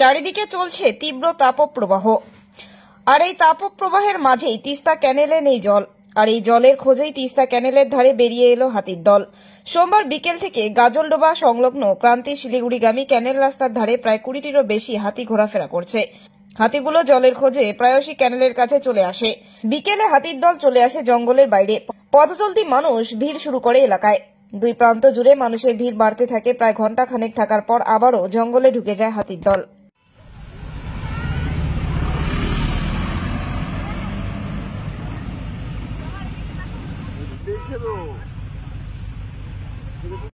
চারিদিকে চলছে তীব্র তাপপ্রবাহ। আর এই তাপপ্রবাহের মাঝেই তিস্তা ক্যানেলে নেই জল। আর এই জলের খোঁজেই তিস্তা ক্যানেলের ধারে বেরিয়ে এলো হাতির দল। সোমবার বিকেল থেকে গাজলডোবা সংলগ্ন ক্রান্তি শিলিগুড়িগামী ক্যানেল রাস্তার ধারে প্রায় কুড়িটিরও বেশি হাতি ঘোরাফেরা করছে। হাতিগুলো জলের খোঁজে প্রায়শই ক্যানেলের কাছে চলে আসে। বিকেলে হাতির দল চলে আসে জঙ্গলের বাইরে। পথচলতি মানুষ ভিড় শুরু করে এলাকায়। দুই প্রান্ত জুড়ে মানুষের ভিড় বাড়তে থাকে। প্রায় ঘণ্টা খানেক থাকার পর আবারও জঙ্গলে ঢুকে যায় হাতির দল। aqui do